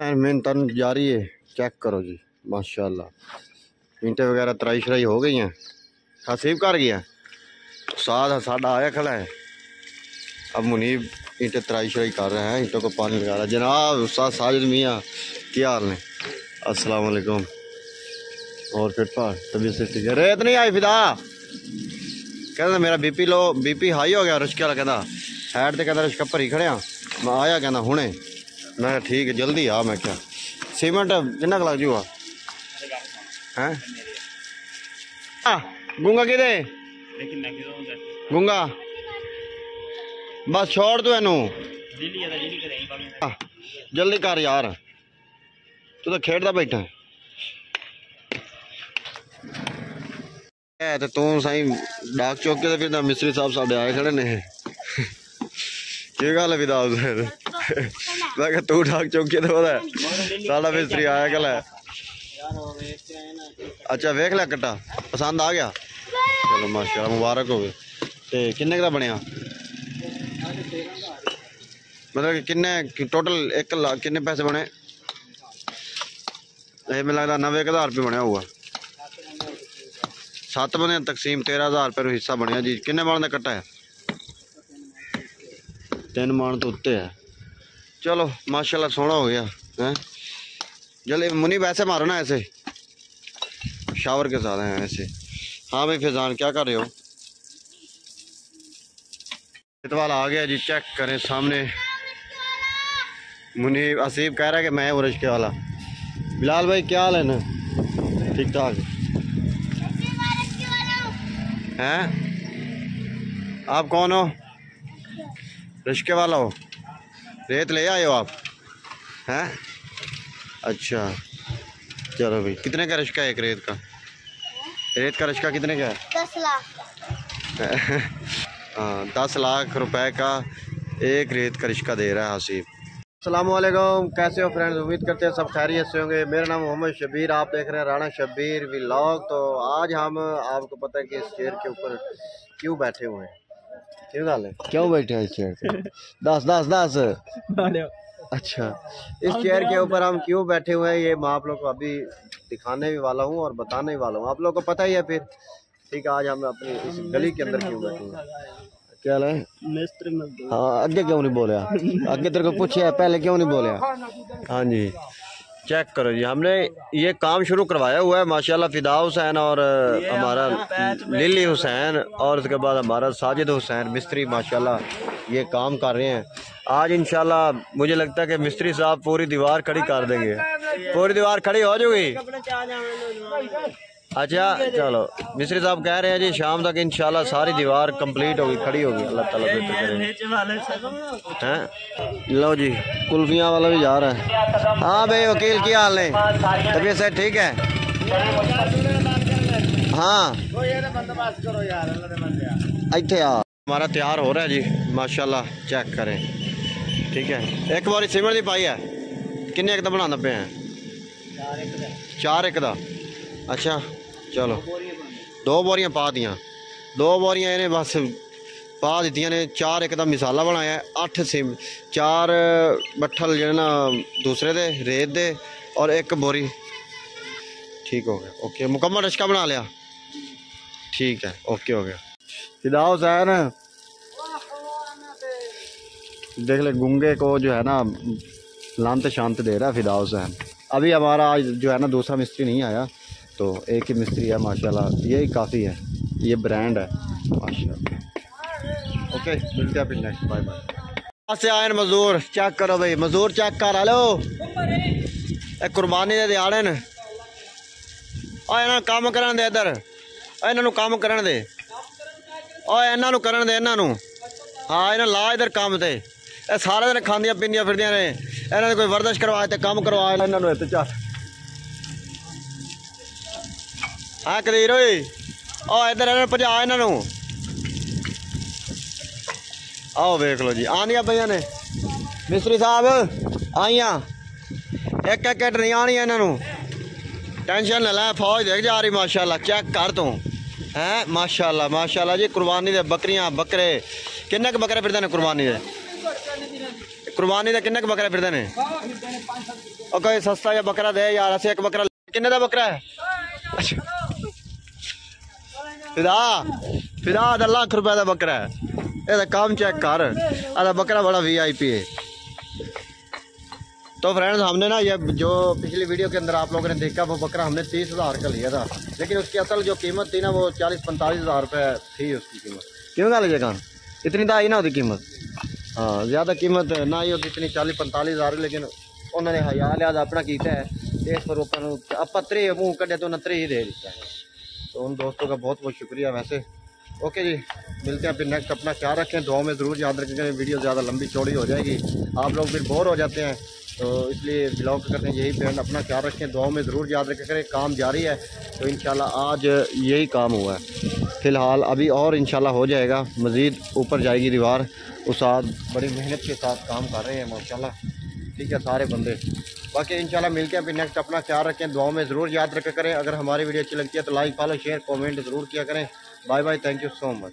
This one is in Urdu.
محنت جاری ہے چیک کرو جی ماشاء اللہ اینٹیں وغیرہ ترائی شرائی ہو گئی ہیں۔ حسیب کر گیا۔ استاد ساڈا آیا کھڑا ہے۔ اب منیب اینٹیں ترائی شرائی کر رہے ہیں اینٹوں کو پانی لگا رہا ہے۔ جناب استاد ساجد میاں، کیا حال نے السلام علیکم۔ اور پھر پا طبیعت سے ٹھیک ہے۔ ریت نہیں آئی، فدا۔ کہنا میرا B P low, B P high ہو گیا، رشکے والا کہنا ہیڈ تے کہنا رشکا بھری کھڑے ہاں میں آیا کہنا ہنے ਮੈਂ ਕਿਹਾ ਠੀਕ ਜਲਦੀ ਆ, ਮੈਂ ਕਿਹਾ। ਸੀਮੈਂਟ ਕਿੰਨਾ ਕੁ ਲੱਗ ਜੂਗਾ? ਹੈ? ਆ, ਗੁੰਗਾ ਕਿਹਦੇ? ਗੁੰਗਾ। ਬਸ ਛੋੜ ਤੂੰ ਇਹਨੂੰ। ਜਲਦੀ ਕਰ ਯਾਰ। ਤੂੰ ਤਾਂ ਖੇਡਦਾ ਬੈਠਾ। ਐ ਤੇ ਤੂੰ ਸਾਈ ਡਾਕ ਚੌਕੇ ਤੇ ਫਿਰ ਮਿਸਤਰੀ ਸਾਹਿਬ ਸਾਡੇ ਆਏ ਖੜੇ ਨੇ। ਕੀ ਗੱਲ ਵਿਦਾਸ ਸਰ میں تو ڈاک چوکی تو ہے ساڑا مستری آیا کل ہے اچھا ویکھ لیا کٹا پسند آ گیا چلو ماشاء اللہ مبارک ہوگی تے کنے کا بنیا مطلب کہ کنے ٹوٹل ایک لاکھ کنے پیسے بنے یہ میں لگتا نوے ہزار روپے بنیا ہوا سات بندے تقسیم تیرہ ہزار روپے حصہ بنیا جی کنے بن کا کٹا ہے تین مان تو چلو، ماشاءاللہ سونا ہو گیا جلدی، منی ویسے مارو نا ایسے۔ شاور کے ساتھ ہیں ایسے۔ ہاں بھائی، فیضان، کیا کر رہے ہو؟ اتوال آ گیا جی چیک کریں سامنے۔ منی عصیب کہہ رہا ہے کہ میں ہوں کے والا۔ بلال بھائی، کیا حال ہے نا؟ ٹھیک ٹھاک۔ ہیں؟ آپ کون ہو؟ رشکے والا ہو۔ ریت لے آئے ہو آپ؟ ہیں؟ اچھا۔ چلو بھائی کتنے کا رشکہ ہے ایک ریت کا؟ ریت کا رشکہ کتنے کا ہے؟ دس لاکھ۔ ہاں دس لاکھ روپے کا ایک ریت کا رشکہ دے رہا ہے حسیب۔ السلام علیکم کیسے ہو فرینڈز؟ امید کرتے ہیں سب خیریت سے ہوں گے۔ میرا نام محمد شبیر آپ دیکھ رہے ہیں رانا شبیر ولاگ۔ تو آج ہم آپ کو پتہ ہے کہ اس چیئر کے اوپر کیوں بیٹھے ہوئے ہیں؟ کیوں گال ہے؟ کیوں بیٹھے ہیں اس چیئر پہ؟ دس دس دس۔ اچھا۔ اس چیئر کے اوپر ہم کیوں بیٹھے ہوئے ہیں؟ یہ میں آپ لوگ کو ابھی دکھانے بھی والا ہوں اور بتانے بھی والا ہوں۔ آپ لوگ کو پتہ ہی ہے پھر۔ ٹھیک ہے آج ہم اپنی اس گلی کے اندر کیوں بیٹھے ہیں؟ کیا ہے ہاں اگے کیوں نہیں بولیا اگے تیرے کو پوچھا پہلے کیوں نہیں بولیا ہاں جی۔ چیک کرو جی۔ ہم نے یہ کام شروع کروایا ہوا ہے۔ ماشاءاللہ فدا حسین اور ہمارا للی حسین اور اس کے بعد ہمارا ساجد حسین مستری ماشاءاللہ یہ کام کر رہے ہیں۔ آج انشاءاللہ مجھے لگتا ہے کہ مستری صاحب پوری دیوار کھڑی کر دیں گے۔ پوری دیوار کھڑی ہو جو گی۔ اچھا چلو۔ مصری صاحب کہہ رہے ہیں جی شام تک انشاءاللہ ساری دیوار کمپلیٹ ہوگی کھڑی ہوگی۔ اللہ تعالیٰ بہتر کرے۔ ہیں لو جی کلفیاں والا بھی جا رہا ہے۔ ہاں بھائی وکیل کی حال ہے۔ طبیعت سے ٹھیک ہے؟ ہاں۔ ایتھے آ۔ ہمارا تیار ہو رہا ہے جی ماشاءاللہ چیک کریں۔ ٹھیک ہے۔ ایک باری سیمنٹ دی پائی ہے۔ کنے ایک دا بنانا پہ ہیں؟ چار ایک دا۔ اچھا چلو۔ دو بوریاں پا دیاں دو بوریاں انہیں بس پا دیتی نے۔ چار ایک دا مسالہ بنایا ہے۔ اٹھ سیم چار بٹھل جو نا دوسرے دے، ریت دے۔ اور ایک بوری۔ ٹھیک ہو گیا۔ اوکے، مکمل رشکہ بنا لیا۔ ٹھیک ہے، اوکے ہو گیا۔ فدا حسین دیکھ لے، گنگے کو جو ہے نا لانت شانت دے رہا ہے فدا حسین ابھی ہمارا آج جو ہے نا دوسرا مستری نہیں آیا۔ تو ایک ہی مستری ہے ماشاءاللہ یہی کافی ہے یہ برانڈ ہے ماشاءاللہ اوکے ملتے ہیں پھر نیکسٹ بائے بائے سے آئے مزدور چیک کرو بھائی مزدور چیک کر ہلو اے قربانی دے دیاڑے نے آ یہاں کام کرن دے ادھر ਇਹਨਾਂ ਨੂੰ ਕੰਮ ਕਰਨ ਦੇ ਓਏ ਇਹਨਾਂ ਨੂੰ ਕਰਨ ਦੇ ਇਹਨਾਂ ਨੂੰ ਹਾਂ ਇਹਨਾਂ ਲਾ ਇਧਰ ਕੰਮ ਤੇ ਇਹ ਸਾਰੇ ਦਿਨ ਖਾਂਦੀਆਂ ਪੀਂਦੀਆਂ ਫਿਰਦੀਆਂ ਨੇ ਇਹਨਾਂ ਨੇ ਕੋਈ ਵਰਦਸ਼ ਕਰਵਾ ਤੇ ਕੰਮ ਕਰਵਾ ਇਹਨਾਂ ਨੂੰ ਇੱਥੇ ਚੱਲ ਹਾਂ ਕਦੀਰ ਓਏ। ਓ ਇਧਰ ਇਹਨਾਂ ਨੂੰ ਭਜਾ ਇਹਨਾਂ ਨੂੰ। ਆਓ ਵੇਖ ਲਓ ਜੀ ਆਂਦੀਆਂ ਪਈਆਂ ਨੇ। ਮਿਸਤਰੀ ਸਾਹਿਬ, ਆਈਆਂ। ਇੱਕ ਇੱਕ ਇੱਟ ਨਹੀਂ ਆਣੀਆਂ ਇਹਨਾਂ ਨੂੰ। ਟੈਨਸ਼ਨ ਨਾ ਲੈ, ਫੌਜ ਦੇਖ ਜਾ ਰਹੀ, ਮਾਸ਼ਾਅੱਲਾ ਚੈੱਕ ਕਰ ਤੂੰ। ਹੈ, ਮਾਸ਼ਾਅੱਲਾ ਮਾਸ਼ਾਅੱਲਾ ਜੀ, ਕੁਰਬਾਨੀ ਦੇ ਬੱਕਰੀਆਂ, ਬੱਕਰੇ। ਕਿੰਨੇ ਕ ਬੱਕਰੇ ਫਿਰਦੇ ਨੇ ਕੁਰਬਾਨੀ ਦੇ? ਕੁਰਬਾਨੀ ਦੇ ਕਿੰਨਾ ਕੁ ਬੱਕਰੇ ਫਿਰਦੇ ਨੇ? ਉਹ ਕੋਈ ਸਸਤਾ ਜਿਹਾ ਬੱਕਰਾ ਦੇ ਯਾਰ, ਅਸੀਂ ਇੱਕ ਬੱਕਰਾ ਕਿੰਨੇ ਦਾ ਬੱਕਰਾ ਹੈ? فدا فدا دا لاکھ روپے دا بکرا ہے اے دا کام چیک کر اے دا بکرا بڑا وی آئی پی ہے تو فرینڈز ہم نے نا یہ جو پچھلی ویڈیو کے اندر آپ لوگ نے دیکھا وہ بکرا ہم نے تیس ہزار کا لیا تھا لیکن اس کی اصل جو قیمت تھی نا وہ چالیس پینتالیس ہزار روپے تھی اس کی قیمت کیوں گا لے گا اتنی تو آئی نا ہوتی قیمت ہاں زیادہ قیمت نہ ہی ہوتی اتنی چالیس پینتالیس ہزار لیکن انہوں نے حیا لحاظ اپنا کیتا ہے اس پر اوپر آپ تری منہ کڈے تو انہیں تری ہی دے دیتا ہے تو ان دوستوں کا بہت بہت شکریہ ویسے۔ اوکے جی ملتے ہیں پھر نیکسٹ اپنا کیا رکھیں، دعاؤں میں ضرور یاد رکھیں کہ ویڈیو زیادہ لمبی چوڑی ہو جائے گی۔ آپ لوگ پھر بور ہو جاتے ہیں، تو اس لیے بلاگ کرتے ہیں، یہی پینٹ اپنا کیا رکھیں، دعاؤں میں ضرور یاد رکھیں کریں کام جاری ہے تو انشاءاللہ آج یہی کام ہوا ہے۔ فی الحال ابھی اور انشاءاللہ ہو جائے گا، مزید اوپر جائے گی دیوار۔ استاد بڑی محنت کے ساتھ کام کر رہے ہیں، ماشاءاللہ۔ ٹھیک ہے، سارے بندے۔ باقی انشاءاللہ مل کے اپنے نیکسٹ اپنا خیال رکھیں، دعاؤں میں ضرور یاد رکھ کریں۔ اگر ہماری ویڈیو اچھی لگتی ہے تو لائک فالو شیئر کومنٹ ضرور کیا کریں۔ Bye bye thank you so much